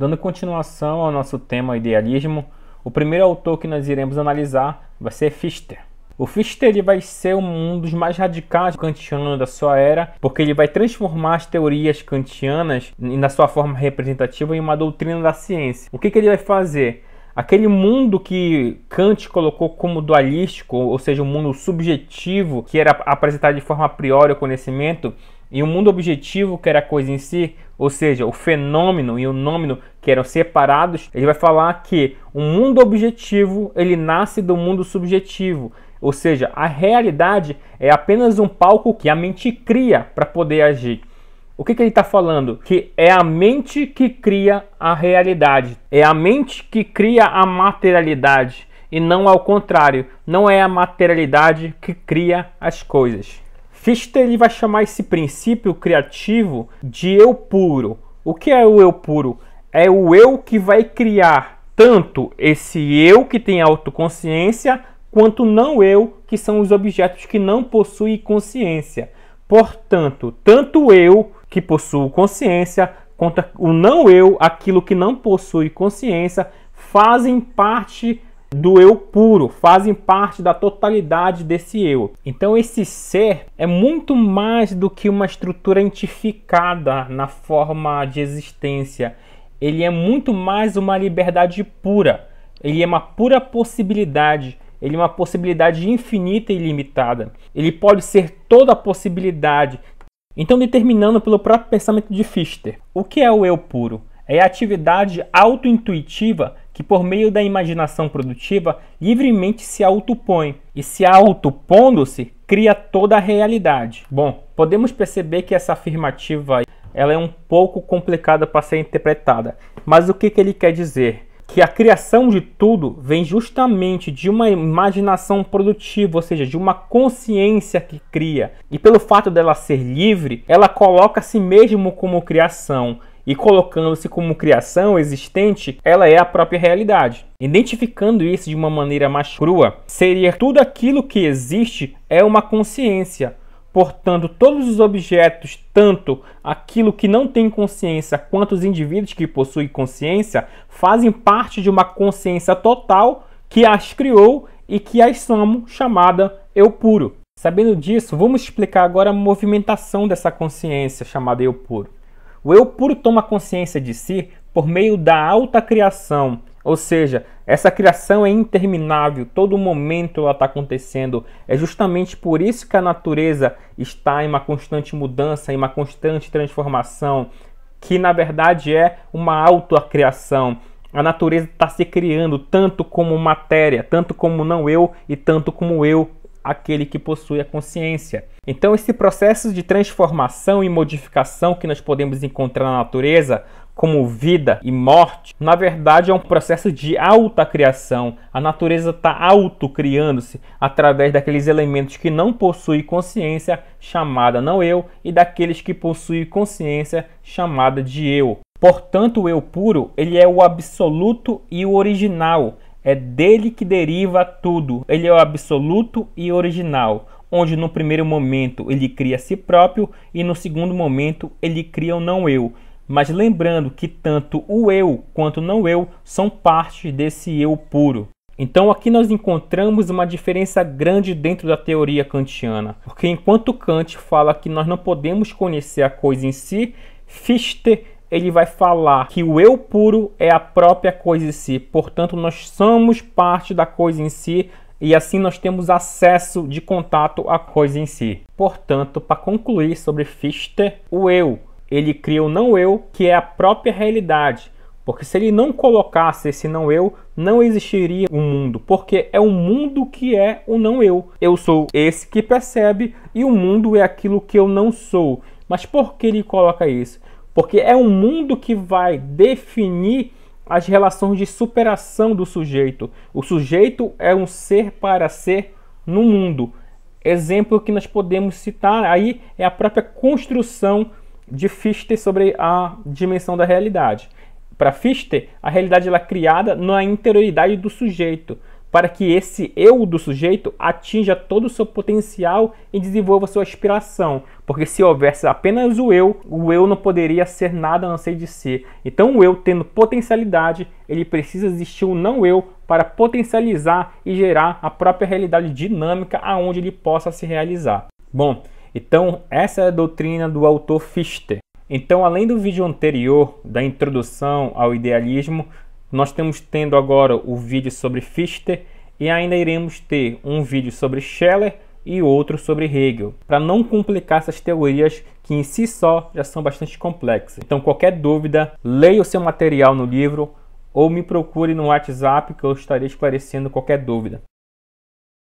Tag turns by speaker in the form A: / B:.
A: Dando continuação ao nosso tema idealismo, o primeiro autor que nós iremos analisar vai ser Fichte. O Fichte ele vai ser um dos mais radicais kantianos da sua era, porque ele vai transformar as teorias kantianas na sua forma representativa em uma doutrina da ciência. O que, que ele vai fazer? Aquele mundo que Kant colocou como dualístico, ou seja, um mundo subjetivo, que era apresentado de forma a priori ao conhecimento, e o mundo objetivo, que era a coisa em si, ou seja, o fenômeno e o nômeno que eram separados, ele vai falar que o mundo objetivo ele nasce do mundo subjetivo. Ou seja, a realidade é apenas um palco que a mente cria para poder agir. O que, que ele está falando? Que é a mente que cria a realidade, é a mente que cria a materialidade e não ao contrário. Não é a materialidade que cria as coisas. Fichte ele vai chamar esse princípio criativo de eu puro. O que é o eu puro? É o eu que vai criar tanto esse eu que tem autoconsciência, quanto não eu, que são os objetos que não possuem consciência. Portanto, tanto eu que possuo consciência, quanto o não eu, aquilo que não possui consciência, fazem parte do eu puro, fazem parte da totalidade desse eu. Então esse ser é muito mais do que uma estrutura identificada na forma de existência. Ele é muito mais uma liberdade pura. Ele é uma pura possibilidade. Ele é uma possibilidade infinita e ilimitada. Ele pode ser toda a possibilidade. Então, determinando pelo próprio pensamento de Fichte, o que é o eu puro? É a atividade autointuitiva que, por meio da imaginação produtiva, livremente se autopõe e, se autopondo-se, cria toda a realidade. Bom, podemos perceber que essa afirmativa ela é um pouco complicada para ser interpretada, mas o que, que ele quer dizer? que a criação de tudo vem justamente de uma imaginação produtiva, ou seja, de uma consciência que cria. E pelo fato dela ser livre, ela coloca a si mesmo como criação e colocando-se como criação existente, ela é a própria realidade. Identificando isso de uma maneira mais crua, seria tudo aquilo que existe é uma consciência. Portanto, todos os objetos, tanto aquilo que não tem consciência quanto os indivíduos que possuem consciência, fazem parte de uma consciência total que as criou e que as somos chamada eu puro. Sabendo disso, vamos explicar agora a movimentação dessa consciência chamada eu puro. O eu puro toma consciência de si por meio da alta criação, ou seja, essa criação é interminável, todo momento ela está acontecendo. É justamente por isso que a natureza está em uma constante mudança, em uma constante transformação, que na verdade é uma autocriação. A natureza está se criando tanto como matéria, tanto como não eu e tanto como eu aquele que possui a consciência. Então, esse processo de transformação e modificação que nós podemos encontrar na natureza, como vida e morte, na verdade é um processo de alta criação. A natureza está autocriando-se através daqueles elementos que não possuem consciência, chamada não eu, e daqueles que possuem consciência, chamada de eu. Portanto, o eu puro, ele é o absoluto e o original. É dele que deriva tudo. Ele é o absoluto e original, onde no primeiro momento ele cria si próprio e no segundo momento ele cria o não eu. Mas lembrando que tanto o eu quanto o não eu são parte desse eu puro. Então aqui nós encontramos uma diferença grande dentro da teoria kantiana, porque enquanto Kant fala que nós não podemos conhecer a coisa em si, Fichte ele vai falar que o eu puro é a própria coisa em si, portanto, nós somos parte da coisa em si e assim nós temos acesso de contato à coisa em si. Portanto, para concluir sobre Fichte, o eu, ele cria o não eu, que é a própria realidade. Porque se ele não colocasse esse não eu, não existiria um mundo, porque é o mundo que é o não eu. Eu sou esse que percebe e o mundo é aquilo que eu não sou. Mas por que ele coloca isso? porque é um mundo que vai definir as relações de superação do sujeito. O sujeito é um ser para ser no mundo. Exemplo que nós podemos citar aí é a própria construção de Fichte sobre a dimensão da realidade. Para Fichte, a realidade é criada na interioridade do sujeito, para que esse eu do sujeito atinja todo o seu potencial e desenvolva sua aspiração. Porque se houvesse apenas o eu, o eu não poderia ser nada a não ser de ser. Então o eu tendo potencialidade, ele precisa existir um não eu para potencializar e gerar a própria realidade dinâmica aonde ele possa se realizar. Bom, então essa é a doutrina do autor Fichte. Então, além do vídeo anterior da introdução ao idealismo, nós temos tendo agora o vídeo sobre Fichte e ainda iremos ter um vídeo sobre Scheller e outro sobre Hegel, para não complicar essas teorias que em si só já são bastante complexas. Então, qualquer dúvida, leia o seu material no livro ou me procure no WhatsApp que eu estarei esclarecendo qualquer dúvida.